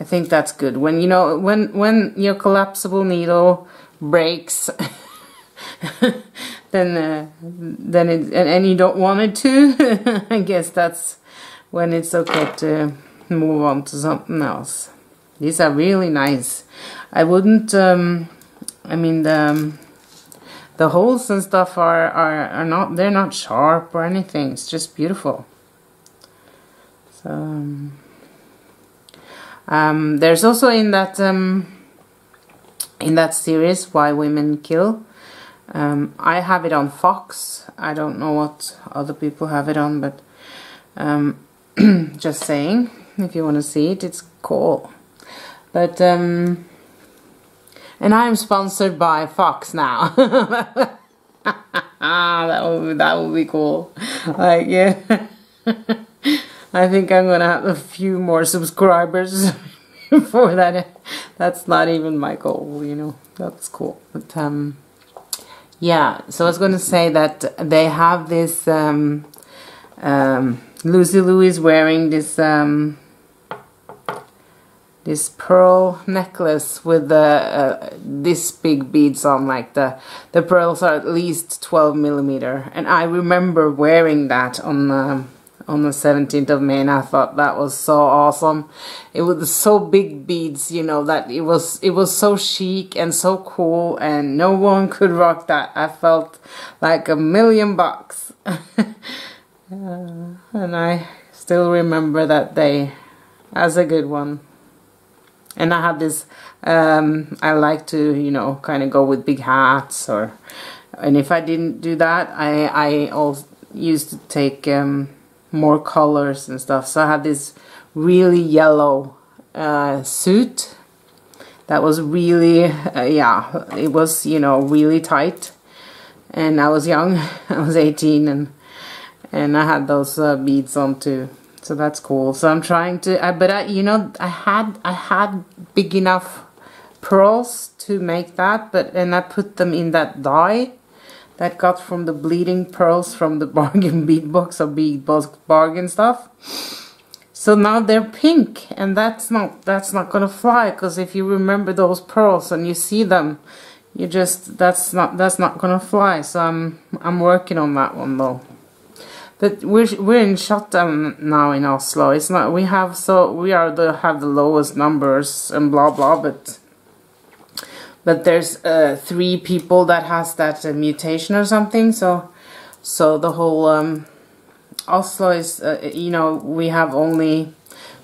I think that's good. When you know when when your collapsible needle breaks then uh, then it and, and you don't want it to I guess that's when it's okay to move on to something else. These are really nice. I wouldn't um, I mean the um, the holes and stuff are, are, are not they're not sharp or anything. It's just beautiful so um, um, there's also in that um, in that series Why Women Kill. Um, I have it on Fox. I don't know what other people have it on, but just saying, if you want to see it, it's cool. But um, and I'm sponsored by Fox now. that would that would be cool. Like yeah. I think I'm gonna have a few more subscribers for that. That's not even my goal, you know. That's cool. But um, yeah. So I was gonna say that they have this. Um, um, Lucy Liu is wearing this um, this pearl necklace with the uh, this big beads on like the the pearls are at least 12 millimeter and I remember wearing that on um, on the 17th of May and I thought that was so awesome. It was so big beads, you know, that it was it was so chic and so cool and no one could rock that. I felt like a million bucks. uh, and I still remember that day as a good one. And I had this, um, I like to, you know, kind of go with big hats or, and if I didn't do that, I, I also used to take, um, more colors and stuff. So I had this really yellow uh, suit that was really, uh, yeah, it was, you know, really tight. And I was young, I was 18 and and I had those uh, beads on too. So that's cool. So I'm trying to, but I, you know, I had, I had big enough pearls to make that, but, and I put them in that die that got from the bleeding pearls from the bargain bead box or bead box bargain stuff. So now they're pink and that's not that's not gonna fly because if you remember those pearls and you see them you just that's not that's not gonna fly. So I'm I'm working on that one though. But we're we're in shutdown now in Oslo. It's not we have so we are the have the lowest numbers and blah blah but but there's uh, three people that has that uh, mutation or something so so the whole um, Oslo is uh, you know we have only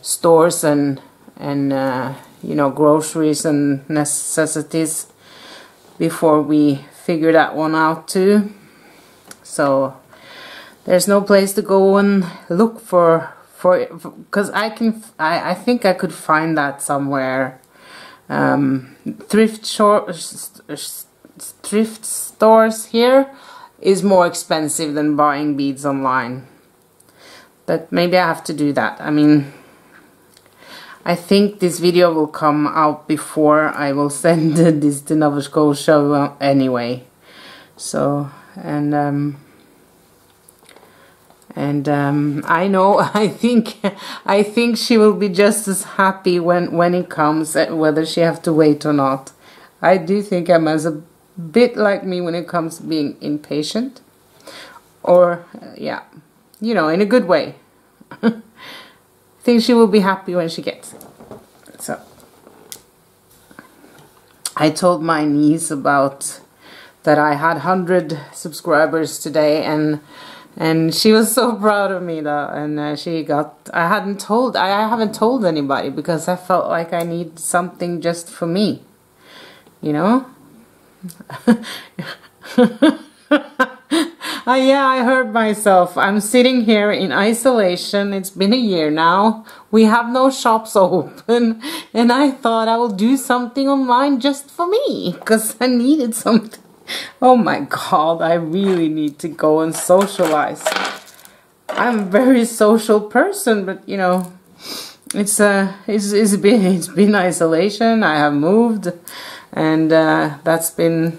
stores and and uh, you know groceries and necessities before we figure that one out too. So there's no place to go and look for for because I can I, I think I could find that somewhere um, thrift thrift stores here is more expensive than buying beads online. But maybe I have to do that. I mean, I think this video will come out before I will send this to Nova Scotia anyway. So, and um, and um, I know I think I think she will be just as happy when when it comes uh, whether she have to wait or not. I do think Emma's a bit like me when it comes to being impatient. Or uh, yeah you know in a good way. I think she will be happy when she gets it. So I told my niece about that I had 100 subscribers today and and she was so proud of me though and uh, she got I hadn't told I, I haven't told anybody because I felt like I need something just for me you know uh, yeah, I hurt myself. I'm sitting here in isolation. It's been a year now. We have no shops open. And I thought I will do something online just for me. Because I needed something. Oh my god, I really need to go and socialize. I'm a very social person, but you know, it's uh, it's, it's been it's been isolation. I have moved, and uh, that's been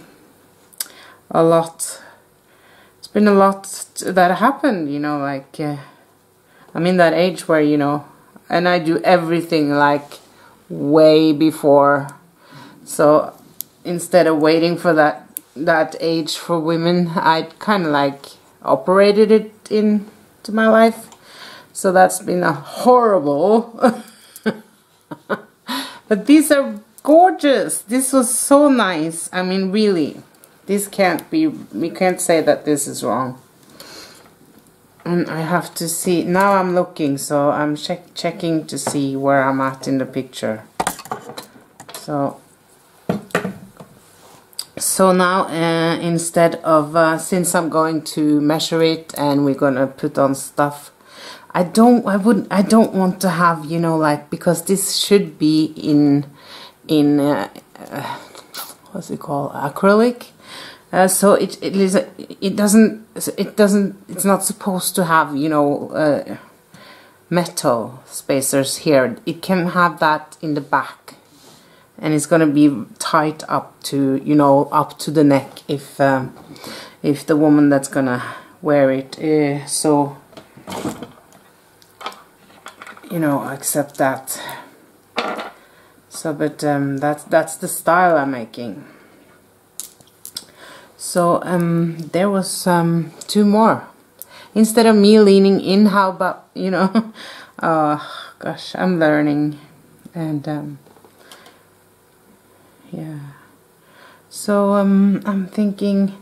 a lot it's been a lot that happened you know like uh, I'm in that age where you know and I do everything like way before so instead of waiting for that that age for women I kind of like operated it into my life so that's been a horrible but these are gorgeous this was so nice I mean really this can't be, we can't say that this is wrong. And I have to see, now I'm looking, so I'm check, checking to see where I'm at in the picture. So, so now uh, instead of, uh, since I'm going to measure it and we're gonna put on stuff, I don't, I wouldn't, I don't want to have, you know, like, because this should be in, in, uh, uh what's it called, acrylic. Uh, so it it is it doesn't it doesn't it's not supposed to have you know uh, metal spacers here. It can have that in the back, and it's gonna be tight up to you know up to the neck if um, if the woman that's gonna wear it. Uh, so you know accept that. So, but um, that's that's the style I'm making. So um, there was um, two more. Instead of me leaning in, how about, you know, oh gosh, I'm learning. And um, yeah. So um, I'm thinking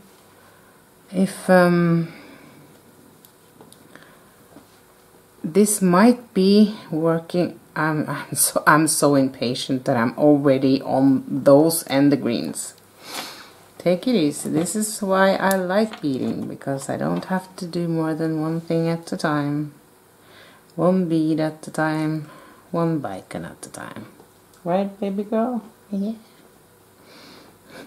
if um, this might be working. I'm, I'm so I'm so impatient that I'm already on those and the greens. Take it easy. This is why I like beading, because I don't have to do more than one thing at a time. One bead at a time, one bicone at a time. Right, baby girl? Yeah.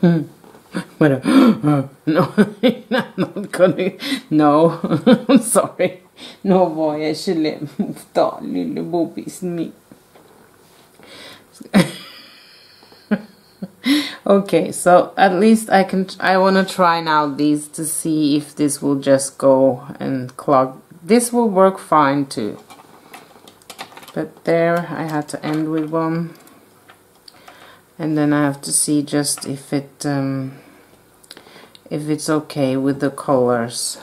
But, uh, no, I'm not gonna, no, I'm sorry. Nå var jeg ikke lem da, lille bobbisen min. okay so at least I can I want to try now these to see if this will just go and clog. This will work fine too. But there I had to end with one and then I have to see just if it um, if it's okay with the colors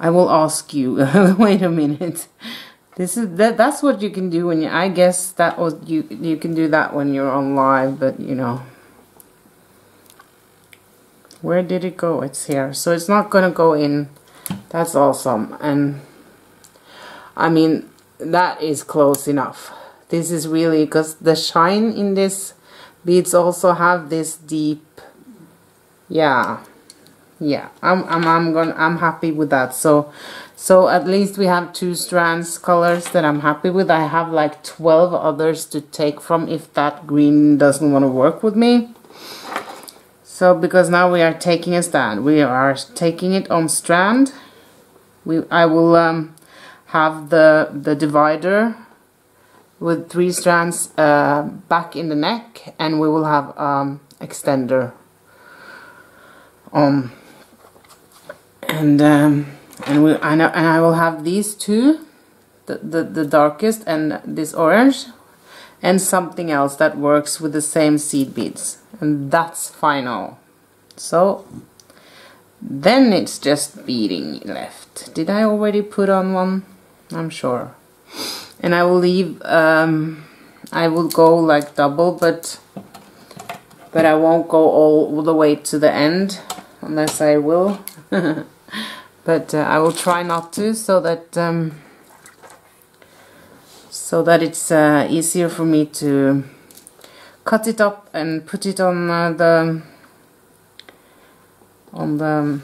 I will ask you wait a minute this is that. That's what you can do when you. I guess that was you. You can do that when you're on live, but you know. Where did it go? It's here. So it's not gonna go in. That's awesome. And I mean, that is close enough. This is really because the shine in this beads also have this deep. Yeah, yeah. I'm I'm I'm going. I'm happy with that. So so at least we have two strands colors that I'm happy with. I have like 12 others to take from if that green doesn't want to work with me. So because now we are taking a stand. We are taking it on strand. We I will um, have the, the divider with three strands uh, back in the neck and we will have um, extender. On and um, and we I, and I will have these two the, the, the darkest and this orange and something else that works with the same seed beads. And that's final. So then it's just beading left. Did I already put on one? I'm sure and I will leave um, I will go like double but but I won't go all the way to the end unless I will. But uh, I will try not to so that um, so that it's uh, easier for me to cut it up and put it on uh, the on the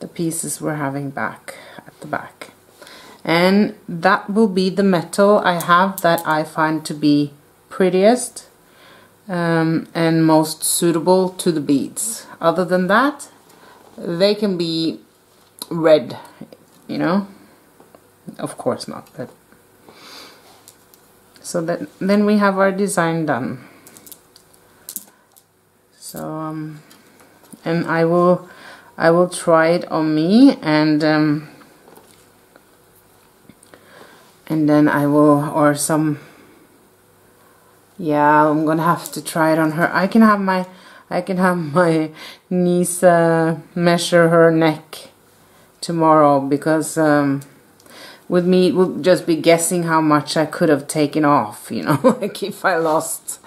the pieces we're having back at the back and that will be the metal I have that I find to be prettiest um, and most suitable to the beads. Other than that they can be red you know? Of course not but so that then we have our design done. So um, and I will I will try it on me and um, and then I will or some yeah I'm gonna have to try it on her. I can have my I can have my niece uh, measure her neck tomorrow because um, with me it would just be guessing how much I could have taken off you know like if I lost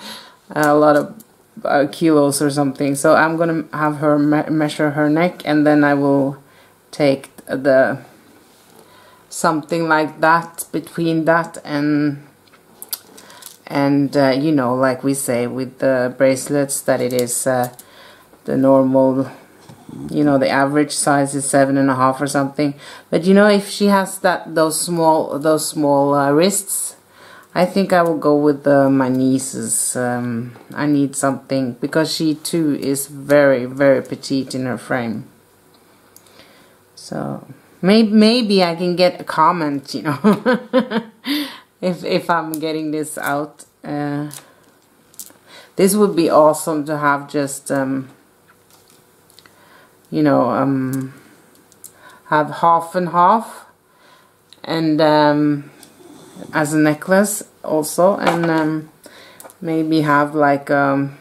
a lot of uh, kilos or something. So I'm gonna have her me measure her neck and then I will take the something like that between that and and uh, you know like we say with the bracelets that it is uh, the normal you know the average size is seven and a half or something. But you know if she has that those small those small uh, wrists I think I will go with uh, my niece's um, I need something because she too is very very petite in her frame. So maybe maybe I can get a comment you know if if I'm getting this out. Uh, this would be awesome to have just um, you know um, have half and half and um, as a necklace also and um, maybe have like um,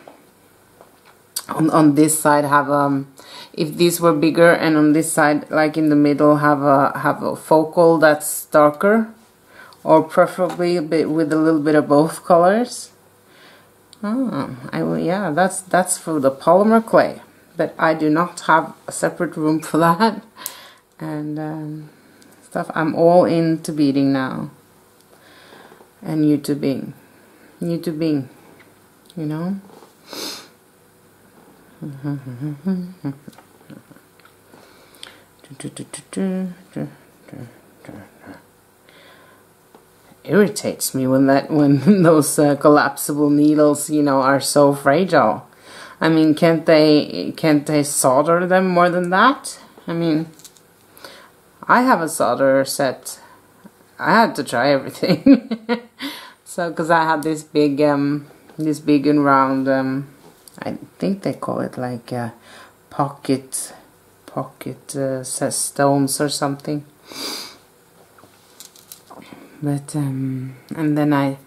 on, on this side have um if these were bigger and on this side like in the middle have a have a focal that's darker or preferably a bit with a little bit of both colors. Oh, I will, yeah, that's that's for the polymer clay, but I do not have a separate room for that. And um, stuff, I'm all into beading now. And YouTubing, YouTubing, you know. irritates me when that when those uh, collapsible needles you know are so fragile. I mean can't they can't they solder them more than that? I mean I have a solder set. I had to try everything. So because I had this big um this big and round um I think they call it like a pocket pocket uh, stones or something. But um, and then I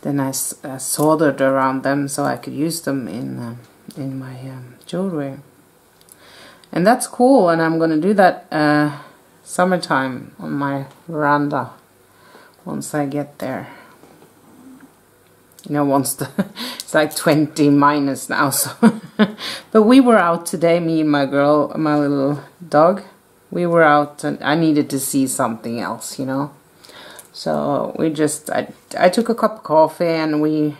then I uh, soldered around them so I could use them in uh, in my um, jewelry. And that's cool and I'm gonna do that uh, summertime on my veranda once I get there you know once the it's like 20 minus now so. But we were out today me and my girl my little dog. We were out and I needed to see something else you know? So we just, I, I took a cup of coffee and we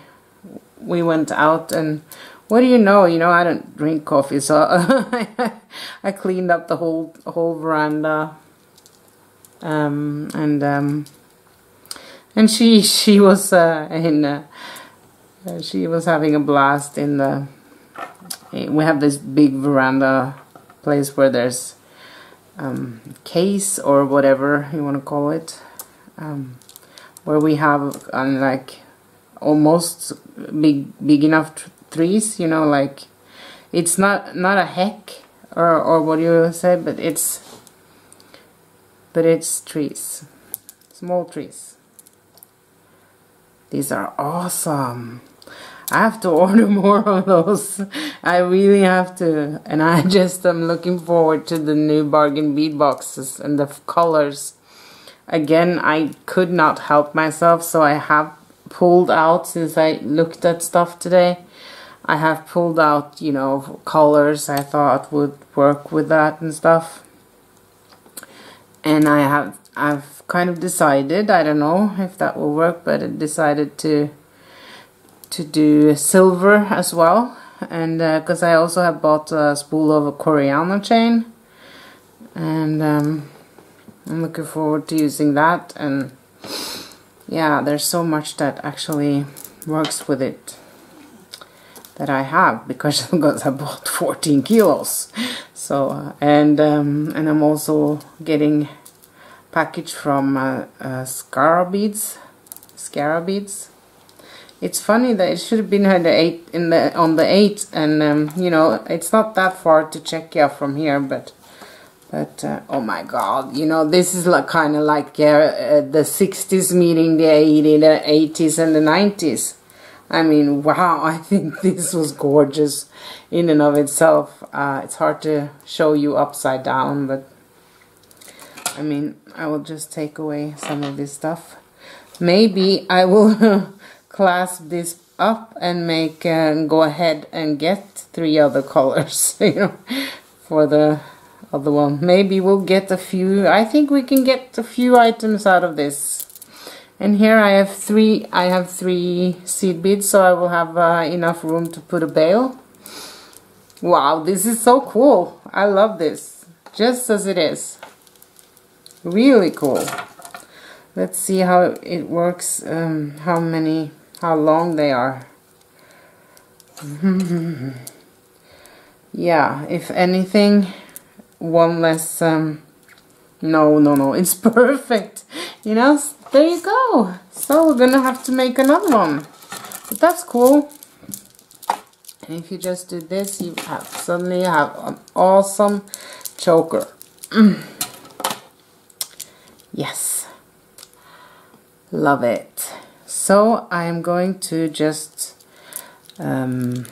we went out and what do you know, you know, I don't drink coffee, so I cleaned up the whole whole veranda. Um, and um, and she she was uh, in uh, she was having a blast in the we have this big veranda place where there's um, case or whatever you want to call it um, where we have um, like almost big big enough trees you know like it's not not a heck or or what you say but it's but it's trees small trees. These are awesome I have to order more of those. I really have to. And I just am looking forward to the new bargain bead boxes and the colors. Again, I could not help myself, so I have pulled out, since I looked at stuff today, I have pulled out, you know, colors. I thought would work with that and stuff. And I have, I've kind of decided, I don't know if that will work, but I decided to to do silver as well. And because uh, I also have bought a spool of a Coreana chain. And um, I'm looking forward to using that. And yeah there's so much that actually works with it that I have because because I bought 14 kilos. So uh, and um, and I'm also getting package from uh, uh, beads Scara beads it's funny that it should have been on the eight in the on the eight and um, you know it's not that far to Czech Czechia from here but but uh, oh my god you know this is like kind of like uh, the 60s meeting the 80s the 80s and the 90s I mean, wow, I think this was gorgeous in and of itself. Uh, it's hard to show you upside down, but I mean, I will just take away some of this stuff. Maybe I will clasp this up and make uh, go ahead and get three other colors, you know, for the other one. Maybe we'll get a few, I think we can get a few items out of this. And here I have three I have three seed beads so I will have uh, enough room to put a bale. Wow this is so cool. I love this just as it is. Really cool. Let's see how it works um, how many how long they are yeah if anything one less um, no no no it's perfect you know there you go. So we're gonna have to make another one. But that's cool. And if you just do this, you have suddenly have an awesome choker. Yes. Love it. So I'm going to just um,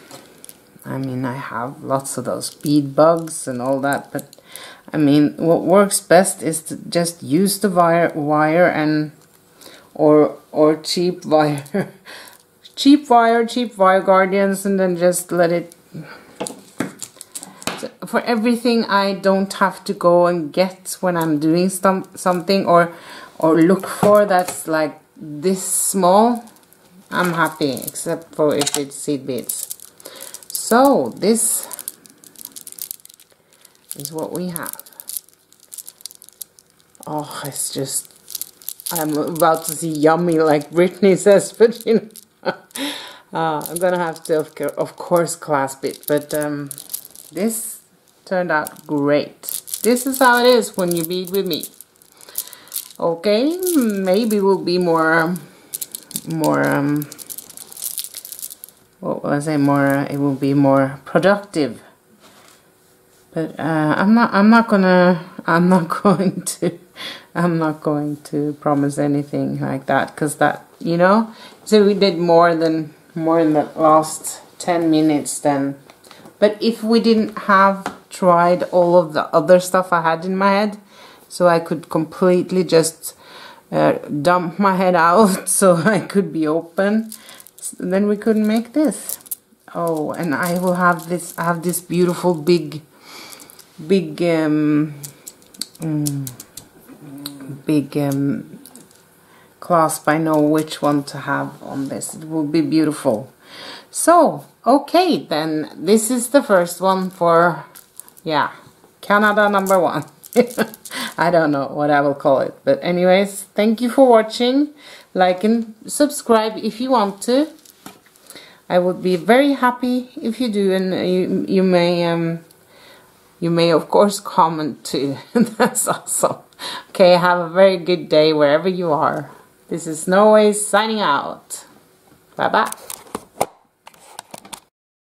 I mean I have lots of those bead bugs and all that but I mean what works best is to just use the wire wire and or or cheap wire cheap wire cheap wire guardians and then just let it so for everything I don't have to go and get when I'm doing some something or or look for that's like this small I'm happy except for if it's seed beads so this is what we have oh it's just I'm about to see yummy like Brittany says, but you know, uh, I'm gonna have to of course clasp it. But um, this turned out great. This is how it is when you bead with me. Okay, maybe we'll be more, more. Um, what was I say? More. It will be more productive. But uh, I'm not. I'm not gonna. I'm not going to I'm not going to promise anything like that because that, you know, so we did more than more in the last 10 minutes then. But if we didn't have tried all of the other stuff I had in my head, so I could completely just uh, dump my head out so I could be open, then we couldn't make this. Oh, and I will have this, I have this beautiful big, big, um, mm, big um, clasp. I know which one to have on this. It will be beautiful. So, okay, then this is the first one for, yeah, Canada number one. I don't know what I will call it. But anyways, thank you for watching. Like and subscribe if you want to. I would be very happy if you do and you, you may um, you may of course comment too. That's awesome. Okay, have a very good day wherever you are. This is Norway signing out. Bye bye.